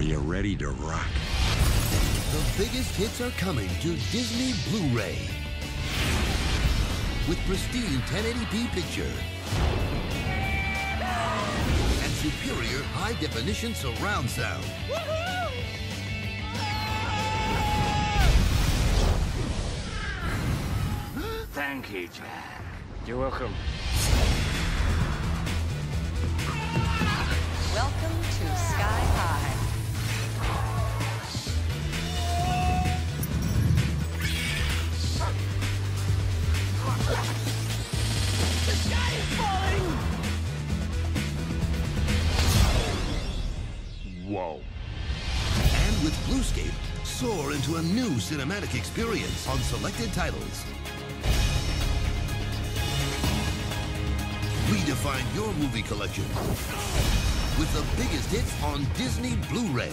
Are you ready to rock? The biggest hits are coming to Disney Blu-ray. With pristine 1080p picture and superior high-definition surround sound. Thank you, Jack. You're welcome. Bluescape, soar into a new cinematic experience on selected titles. Redefine your movie collection with the biggest hits on Disney Blu-ray.